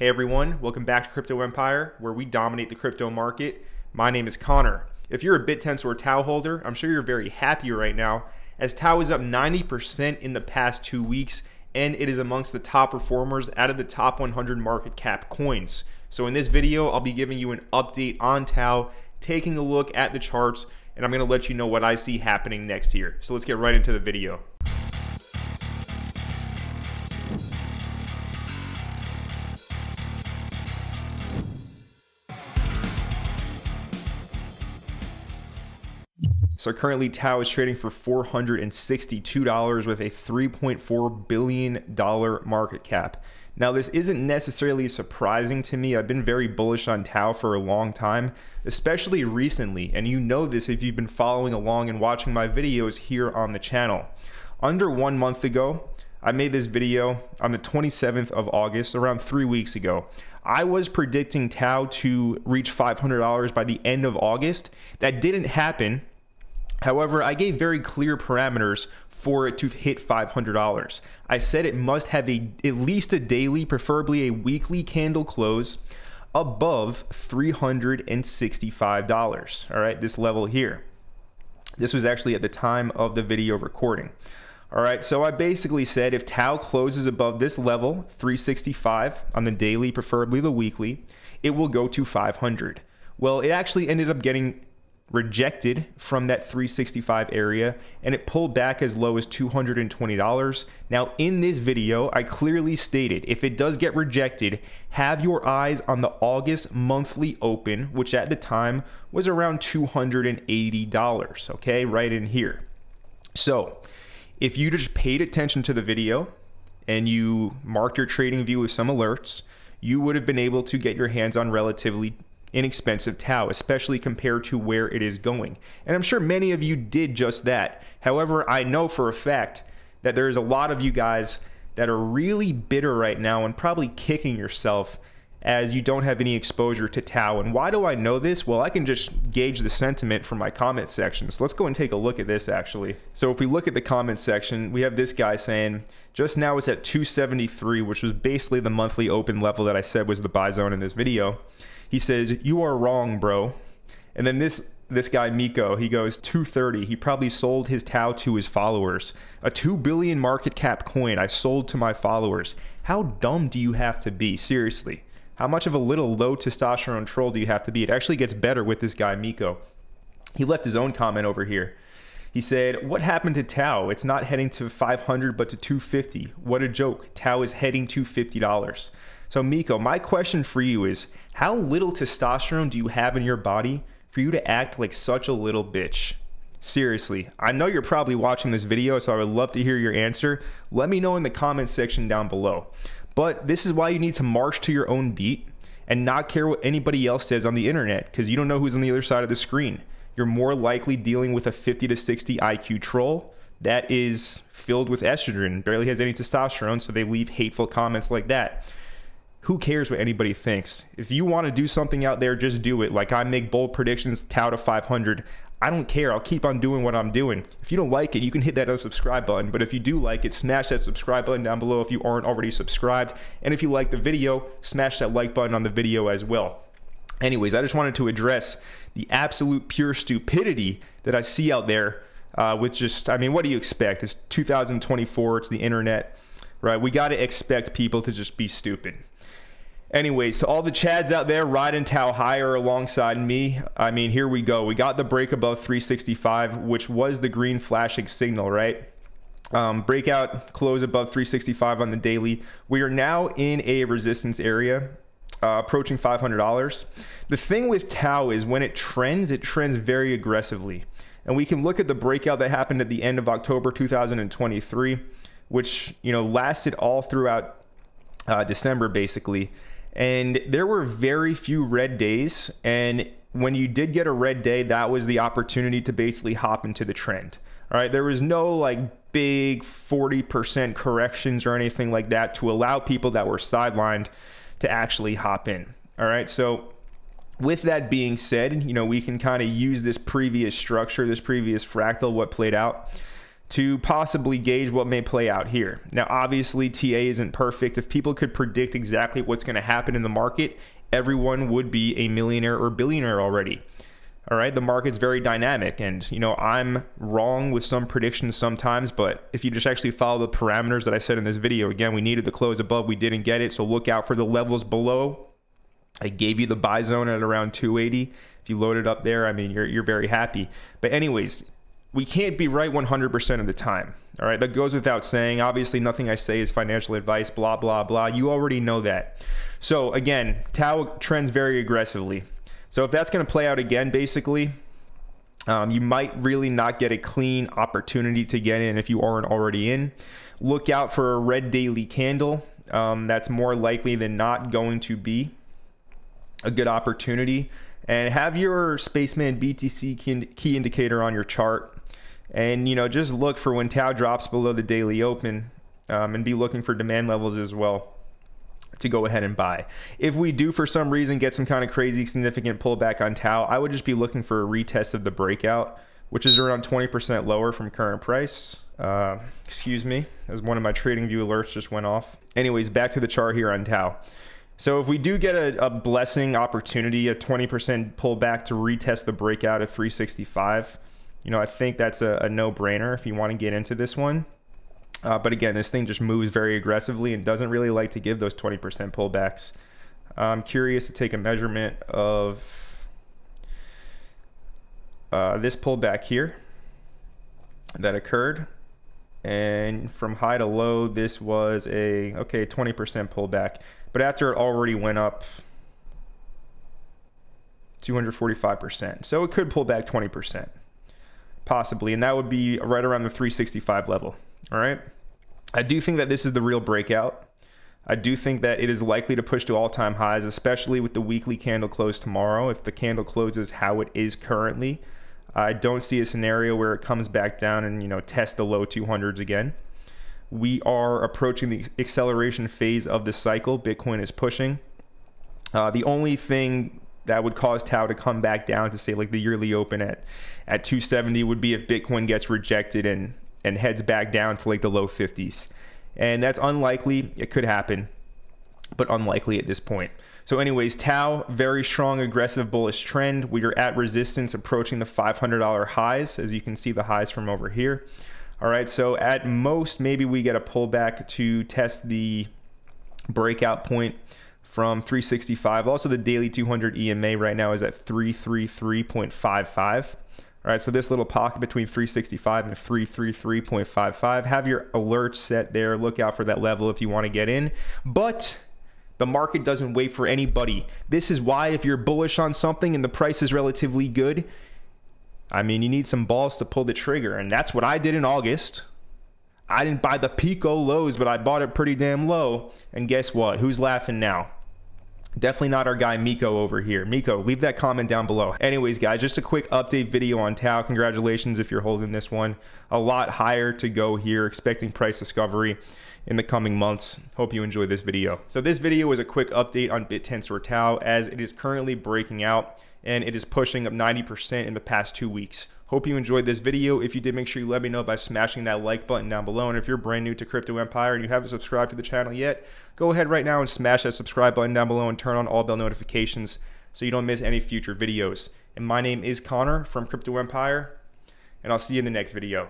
Hey everyone, welcome back to Crypto Empire, where we dominate the crypto market. My name is Connor. If you're a Bittensor TAO holder, I'm sure you're very happy right now, as TAO is up 90% in the past two weeks, and it is amongst the top performers out of the top 100 market cap coins. So in this video, I'll be giving you an update on TAO, taking a look at the charts, and I'm gonna let you know what I see happening next here. So let's get right into the video. So currently TAO is trading for $462 with a $3.4 billion market cap. Now, this isn't necessarily surprising to me. I've been very bullish on TAO for a long time, especially recently. And you know this if you've been following along and watching my videos here on the channel. Under one month ago, I made this video on the 27th of August, around three weeks ago. I was predicting TAO to reach $500 by the end of August. That didn't happen However, I gave very clear parameters for it to hit $500. I said it must have a at least a daily, preferably a weekly candle close above $365. All right, this level here. This was actually at the time of the video recording. All right, so I basically said if TAO closes above this level, 365 on the daily, preferably the weekly, it will go to 500. Well, it actually ended up getting rejected from that 365 area and it pulled back as low as $220. Now in this video, I clearly stated if it does get rejected, have your eyes on the August monthly open, which at the time was around $280, okay, right in here. So if you just paid attention to the video and you marked your TradingView with some alerts, you would have been able to get your hands on relatively inexpensive TAO, especially compared to where it is going. And I'm sure many of you did just that. However, I know for a fact that there's a lot of you guys that are really bitter right now and probably kicking yourself as you don't have any exposure to TAO. And why do I know this? Well, I can just gauge the sentiment from my comment section. So let's go and take a look at this actually. So if we look at the comment section, we have this guy saying, just now it's at 273, which was basically the monthly open level that I said was the buy zone in this video. He says, "You are wrong, bro." And then this this guy Miko, he goes 230. He probably sold his TAO to his followers. A 2 billion market cap coin I sold to my followers. How dumb do you have to be? Seriously. How much of a little low testosterone troll do you have to be? It actually gets better with this guy Miko. He left his own comment over here. He said, What happened to TAO? It's not heading to 500 but to 250. What a joke. TAO is heading to $50. So, Miko, my question for you is how little testosterone do you have in your body for you to act like such a little bitch? Seriously, I know you're probably watching this video, so I would love to hear your answer. Let me know in the comment section down below. But this is why you need to march to your own beat and not care what anybody else says on the internet because you don't know who's on the other side of the screen. You're more likely dealing with a 50 to 60 IQ troll that is filled with estrogen, barely has any testosterone, so they leave hateful comments like that who cares what anybody thinks? If you want to do something out there, just do it. Like I make bold predictions, TAO to 500. I don't care. I'll keep on doing what I'm doing. If you don't like it, you can hit that unsubscribe button. But if you do like it, smash that subscribe button down below if you aren't already subscribed. And if you like the video, smash that like button on the video as well. Anyways, I just wanted to address the absolute pure stupidity that I see out there uh, with just, I mean, what do you expect? It's 2024, it's the internet, right? We got to expect people to just be stupid. Anyways, to all the Chads out there riding TAO higher alongside me, I mean, here we go. We got the break above 365, which was the green flashing signal, right? Um, breakout close above 365 on the daily. We are now in a resistance area uh, approaching $500. The thing with TAO is when it trends, it trends very aggressively. And we can look at the breakout that happened at the end of October 2023, which you know lasted all throughout uh, December basically. And there were very few red days. And when you did get a red day, that was the opportunity to basically hop into the trend. All right. There was no like big 40% corrections or anything like that to allow people that were sidelined to actually hop in. All right. So, with that being said, you know, we can kind of use this previous structure, this previous fractal, what played out to possibly gauge what may play out here. Now, obviously, TA isn't perfect. If people could predict exactly what's going to happen in the market, everyone would be a millionaire or billionaire already. All right, the market's very dynamic, and you know I'm wrong with some predictions sometimes, but if you just actually follow the parameters that I said in this video, again, we needed the close above, we didn't get it, so look out for the levels below. I gave you the buy zone at around 280. If you load it up there, I mean you're you're very happy. But anyways, we can't be right 100% of the time. All right, that goes without saying. Obviously, nothing I say is financial advice, blah, blah, blah. You already know that. So, again, TAO trends very aggressively. So, if that's going to play out again, basically, um, you might really not get a clean opportunity to get in if you aren't already in. Look out for a red daily candle. Um, that's more likely than not going to be a good opportunity. And have your Spaceman BTC key indicator on your chart and you know just look for when TAO drops below the daily open, um, and be looking for demand levels as well to go ahead and buy. If we do for some reason get some kind of crazy significant pullback on TAO, I would just be looking for a retest of the breakout, which is around 20% lower from current price. Uh, excuse me, as one of my TradingView alerts just went off. Anyways, back to the chart here on TAO. So if we do get a, a blessing opportunity, a 20% pullback to retest the breakout at 365, you know, I think that's a, a no brainer if you want to get into this one. Uh, but again, this thing just moves very aggressively and doesn't really like to give those 20% pullbacks. I'm curious to take a measurement of uh, this pullback here that occurred. And from high to low, this was a, okay, 20% pullback. But after it already went up 245%. So it could pull back 20% possibly, and that would be right around the 365 level. All right. I do think that this is the real breakout. I do think that it is likely to push to all time highs, especially with the weekly candle close tomorrow. If the candle closes how it is currently, I don't see a scenario where it comes back down and you know test the low 200s again. We are approaching the acceleration phase of the cycle. Bitcoin is pushing. Uh, the only thing that would cause TAO to come back down to say like the yearly open at at 270 would be if Bitcoin gets rejected and and heads back down to like the low 50s. And that's unlikely. It could happen, but unlikely at this point. So, anyways, TAO, very strong, aggressive, bullish trend. We are at resistance approaching the $500 highs, as you can see the highs from over here. All right, so at most, maybe we get a pullback to test the breakout point from 365. Also, the daily 200 EMA right now is at 333.55. All right, so this little pocket between 365 and 333.55. Have your alerts set there. Look out for that level if you want to get in. But the market doesn't wait for anybody. This is why, if you're bullish on something and the price is relatively good, I mean, you need some balls to pull the trigger. And that's what I did in August. I didn't buy the Pico lows, but I bought it pretty damn low. And guess what? Who's laughing now? Definitely not our guy Miko over here. Miko, leave that comment down below. Anyways, guys, just a quick update video on TAO. Congratulations if you're holding this one. A lot higher to go here, expecting price discovery in the coming months. Hope you enjoyed this video. So this video is a quick update on Bittensor TAO as it is currently breaking out and it is pushing up 90% in the past two weeks. Hope you enjoyed this video. If you did, make sure you let me know by smashing that like button down below. And if you're brand new to Crypto Empire and you haven't subscribed to the channel yet, go ahead right now and smash that subscribe button down below and turn on all bell notifications so you don't miss any future videos. And my name is Connor from Crypto Empire, and I'll see you in the next video.